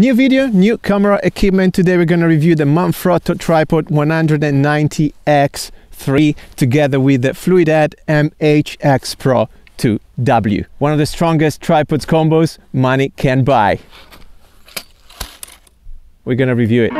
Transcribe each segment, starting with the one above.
New video, new camera equipment. Today we're going to review the Manfrotto Tripod 190X3 together with the Fluid Head MHX Pro 2W. One of the strongest tripods combos money can buy. We're going to review it.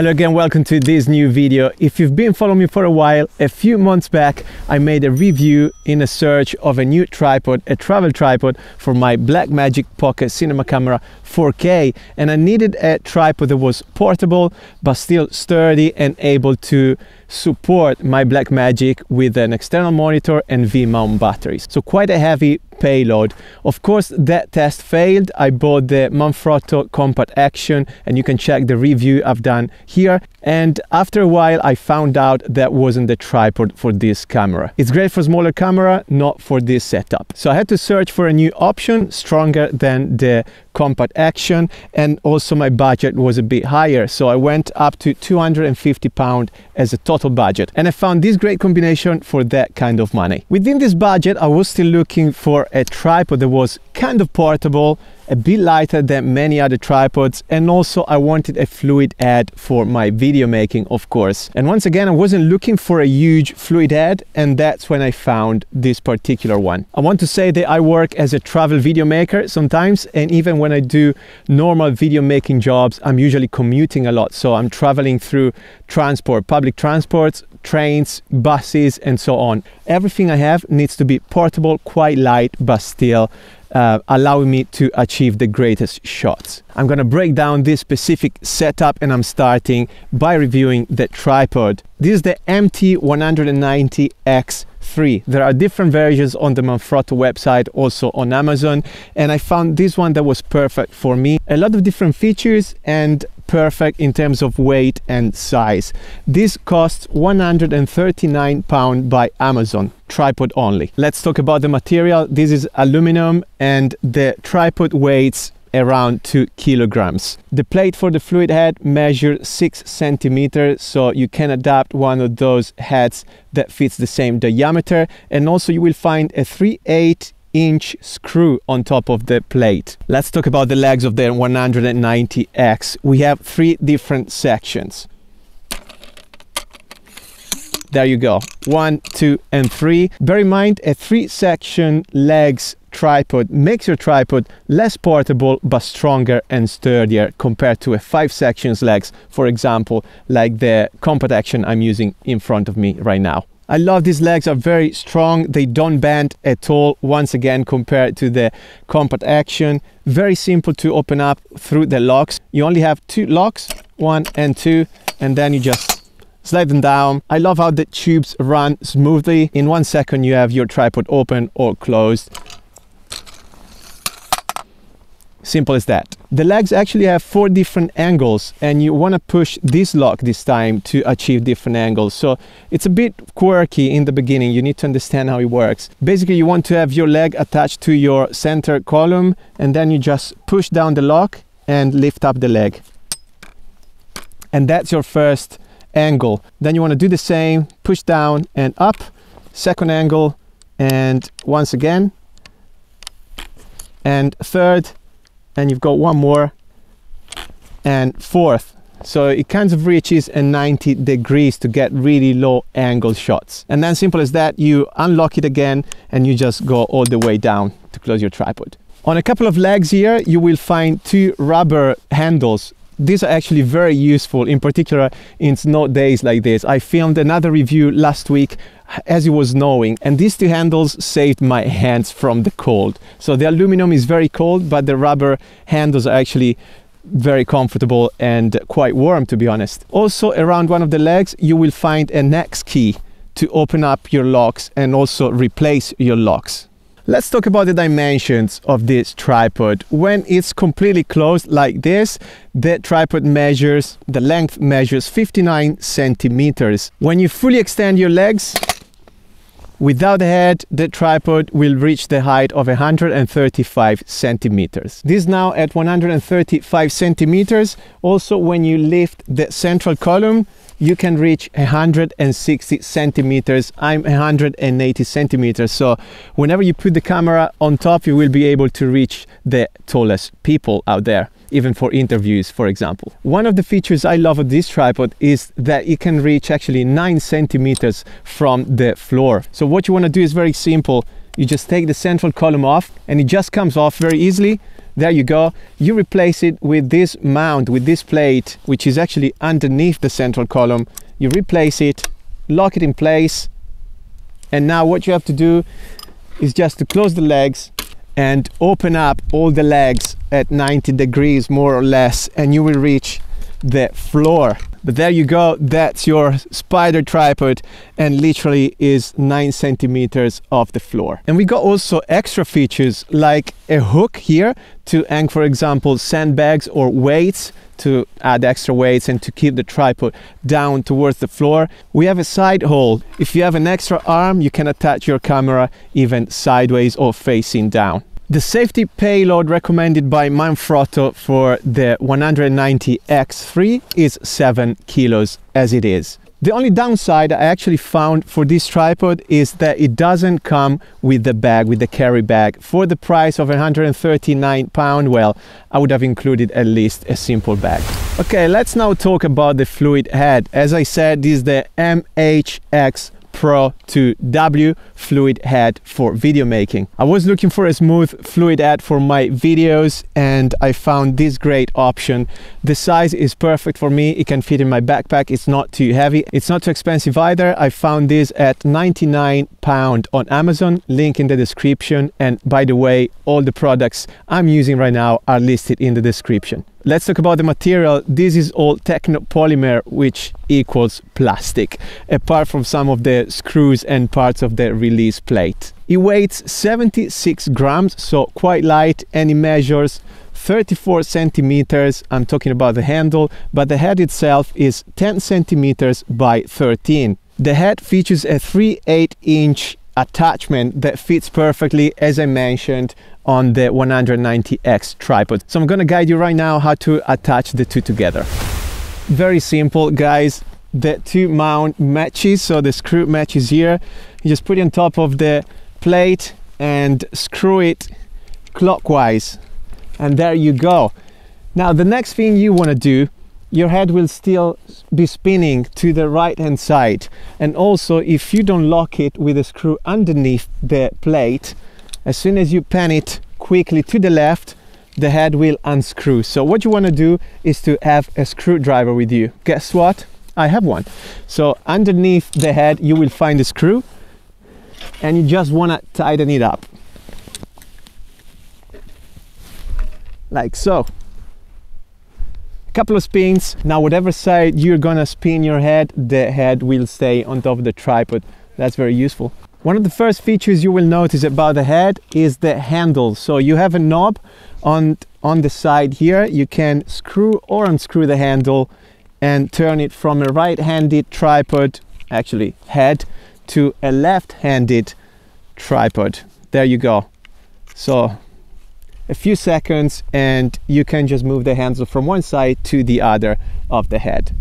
Hello again, welcome to this new video. If you've been following me for a while, a few months back I made a review in a search of a new tripod, a travel tripod for my Blackmagic Pocket Cinema Camera 4K and I needed a tripod that was portable but still sturdy and able to support my Blackmagic with an external monitor and V-mount batteries. So quite a heavy payload. Of course, that test failed. I bought the Manfrotto Compact Action and you can check the review I've done here. And after a while, I found out that wasn't the tripod for this camera. It's great for smaller camera, not for this setup. So I had to search for a new option stronger than the compact action and also my budget was a bit higher so I went up to 250 pound as a total budget and I found this great combination for that kind of money. Within this budget I was still looking for a tripod that was kind of portable a bit lighter than many other tripods and also I wanted a fluid head for my video making of course and once again I wasn't looking for a huge fluid head and that's when I found this particular one. I want to say that I work as a travel video maker sometimes and even when I do normal video making jobs I'm usually commuting a lot so I'm traveling through transport public transports trains, buses, and so on. Everything I have needs to be portable, quite light, but still uh, allowing me to achieve the greatest shots. I'm gonna break down this specific setup and I'm starting by reviewing the tripod. This is the MT190X3. There are different versions on the Manfrotto website, also on Amazon, and I found this one that was perfect for me. A lot of different features and perfect in terms of weight and size. This costs 139 pound by Amazon, tripod only. Let's talk about the material. This is aluminum and the tripod weighs around 2 kilograms. The plate for the fluid head measures 6 centimeters so you can adapt one of those heads that fits the same diameter and also you will find a 3 8 inch screw on top of the plate. Let's talk about the legs of the 190X. We have three different sections. There you go. One, two, and three. Bear in mind, a three section legs tripod makes your tripod less portable but stronger and sturdier compared to a five sections legs, for example, like the compact action I'm using in front of me right now. I love these legs are very strong. They don't bend at all. Once again, compared to the compact action, very simple to open up through the locks. You only have two locks, one and two, and then you just slide them down. I love how the tubes run smoothly. In one second, you have your tripod open or closed Simple as that. The legs actually have four different angles and you want to push this lock this time to achieve different angles. So it's a bit quirky in the beginning. You need to understand how it works. Basically, you want to have your leg attached to your center column and then you just push down the lock and lift up the leg. And that's your first angle. Then you want to do the same, push down and up, second angle, and once again, and third, and you've got one more, and fourth. So it kind of reaches a 90 degrees to get really low angle shots. And then simple as that, you unlock it again and you just go all the way down to close your tripod. On a couple of legs here, you will find two rubber handles these are actually very useful in particular in snow days like this. I filmed another review last week as it was snowing and these two handles saved my hands from the cold. So the aluminum is very cold but the rubber handles are actually very comfortable and quite warm to be honest. Also around one of the legs you will find an hex key to open up your locks and also replace your locks Let's talk about the dimensions of this tripod. When it's completely closed like this, the tripod measures, the length measures 59 centimeters. When you fully extend your legs, Without the head, the tripod will reach the height of 135 centimeters. This now at 135 centimeters. Also, when you lift the central column, you can reach 160 centimeters. I'm 180 centimeters. So whenever you put the camera on top, you will be able to reach the tallest people out there even for interviews, for example. One of the features I love of this tripod is that it can reach actually nine centimeters from the floor. So what you want to do is very simple. You just take the central column off and it just comes off very easily there you go. You replace it with this mount with this plate which is actually underneath the central column. You replace it lock it in place and now what you have to do is just to close the legs and open up all the legs at 90 degrees more or less and you will reach the floor but there you go that's your spider tripod and literally is nine centimeters off the floor and we got also extra features like a hook here to hang for example sandbags or weights to add extra weights and to keep the tripod down towards the floor. We have a side hole. If you have an extra arm, you can attach your camera even sideways or facing down. The safety payload recommended by Manfrotto for the 190X3 is 7 kilos as it is. The only downside I actually found for this tripod is that it doesn't come with the bag, with the carry bag. For the price of 139 pound, well, I would have included at least a simple bag. Okay, let's now talk about the fluid head. As I said, this is the MHX Pro 2W fluid head for video making. I was looking for a smooth fluid head for my videos and I found this great option. The size is perfect for me. It can fit in my backpack. It's not too heavy. It's not too expensive either. I found this at 99 pound on Amazon, link in the description. And by the way, all the products I'm using right now are listed in the description. Let's talk about the material. This is all technopolymer, which equals plastic, apart from some of the screws and parts of the release plate. It weighs 76 grams, so quite light, and it measures 34 centimeters. I'm talking about the handle, but the head itself is 10 centimeters by 13. The head features a 3 8 inch attachment that fits perfectly, as I mentioned, on the 190X tripod. So I'm gonna guide you right now how to attach the two together. Very simple, guys. The two mount matches, so the screw matches here. You just put it on top of the plate and screw it clockwise. And there you go. Now the next thing you wanna do your head will still be spinning to the right hand side and also if you don't lock it with a screw underneath the plate as soon as you pan it quickly to the left the head will unscrew so what you want to do is to have a screwdriver with you guess what I have one. So underneath the head you will find a screw and you just want to tighten it up. Like so. A couple of spins. Now whatever side you're gonna spin your head the head will stay on top of the tripod. That's very useful. One of the first features you will notice about the head is the handle. So you have a knob on on the side here, you can screw or unscrew the handle and turn it from a right-handed tripod, actually head, to a left-handed tripod. There you go. So a few seconds and you can just move the handle from one side to the other of the head.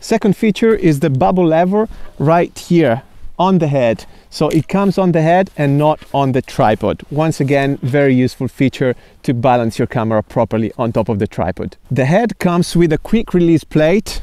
Second feature is the bubble lever right here on the head. So it comes on the head and not on the tripod. Once again, very useful feature to balance your camera properly on top of the tripod. The head comes with a quick release plate.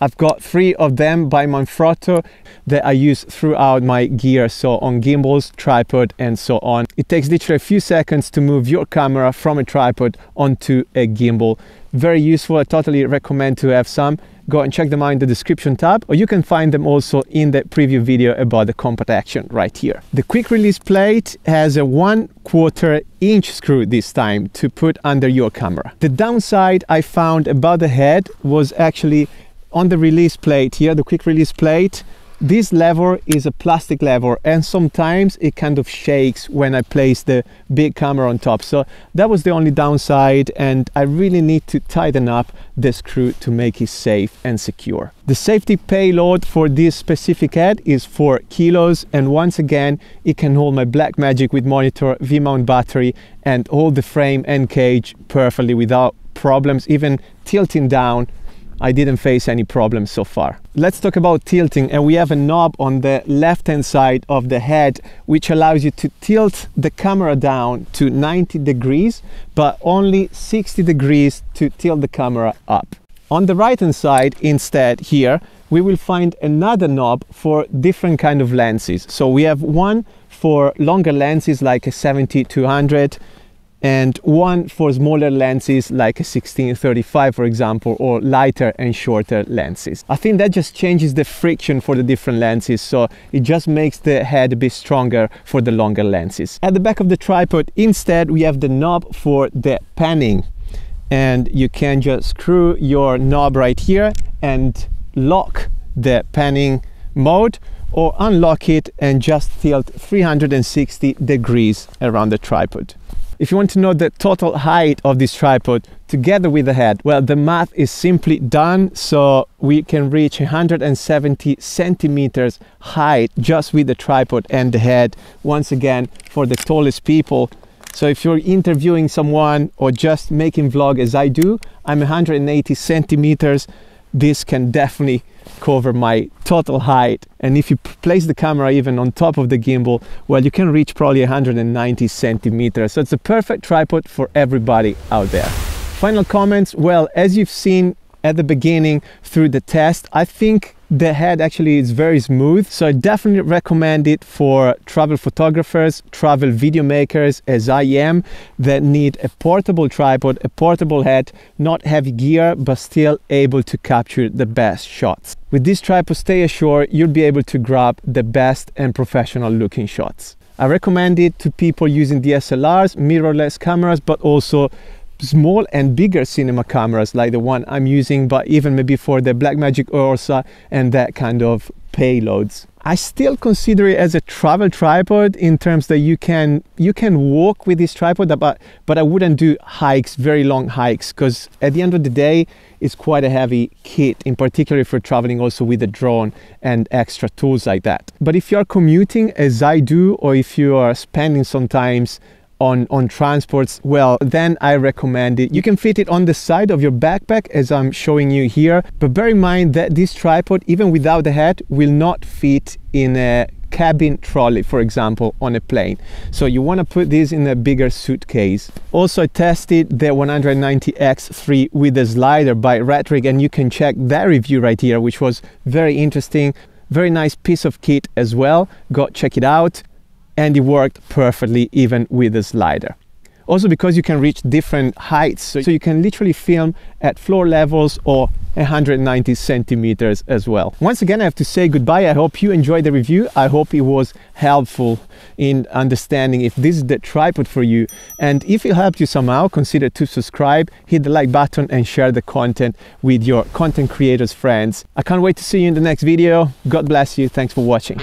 I've got three of them by Manfrotto that I use throughout my gear, so on gimbals, tripod, and so on. It takes literally a few seconds to move your camera from a tripod onto a gimbal. Very useful, I totally recommend to have some go and check them out in the description tab or you can find them also in the preview video about the compact action right here. The quick release plate has a one quarter inch screw this time to put under your camera. The downside I found about the head was actually on the release plate here, the quick release plate, this lever is a plastic lever and sometimes it kind of shakes when I place the big camera on top. So that was the only downside and I really need to tighten up the screw to make it safe and secure. The safety payload for this specific head is 4 kilos and once again it can hold my Blackmagic with monitor, V-mount battery and hold the frame and cage perfectly without problems, even tilting down I didn't face any problems so far. Let's talk about tilting and we have a knob on the left hand side of the head which allows you to tilt the camera down to 90 degrees but only 60 degrees to tilt the camera up. On the right hand side instead here we will find another knob for different kind of lenses. So we have one for longer lenses like a 70-200 and one for smaller lenses like a 1635 for example or lighter and shorter lenses. I think that just changes the friction for the different lenses so it just makes the head a bit stronger for the longer lenses. At the back of the tripod instead we have the knob for the panning and you can just screw your knob right here and lock the panning mode or unlock it and just tilt 360 degrees around the tripod. If you want to know the total height of this tripod together with the head, well, the math is simply done. So we can reach 170 centimeters height just with the tripod and the head. Once again, for the tallest people. So if you're interviewing someone or just making vlog as I do, I'm 180 centimeters. This can definitely cover my total height. And if you place the camera even on top of the gimbal well you can reach probably 190 centimeters. So it's a perfect tripod for everybody out there. Final comments. Well as you've seen at the beginning through the test i think the head actually is very smooth so i definitely recommend it for travel photographers travel video makers as i am that need a portable tripod a portable head not heavy gear but still able to capture the best shots. With this tripod stay ashore you'll be able to grab the best and professional looking shots. I recommend it to people using dslrs mirrorless cameras but also small and bigger cinema cameras like the one I'm using, but even maybe for the Blackmagic Ursa and that kind of payloads. I still consider it as a travel tripod in terms that you can you can walk with this tripod, but but I wouldn't do hikes, very long hikes, because at the end of the day, it's quite a heavy kit, in particular if you're traveling also with a drone and extra tools like that. But if you're commuting as I do, or if you are spending sometimes on, on transports, well, then I recommend it. You can fit it on the side of your backpack as I'm showing you here, but bear in mind that this tripod, even without the head, will not fit in a cabin trolley, for example, on a plane. So you want to put this in a bigger suitcase. Also, I tested the 190X3 with a slider by Retric, and you can check that review right here, which was very interesting. Very nice piece of kit as well. Go check it out and it worked perfectly even with the slider. Also because you can reach different heights, so you can literally film at floor levels or 190 centimeters as well. Once again, I have to say goodbye. I hope you enjoyed the review. I hope it was helpful in understanding if this is the tripod for you. And if it helped you somehow, consider to subscribe, hit the like button and share the content with your content creators friends. I can't wait to see you in the next video. God bless you. Thanks for watching.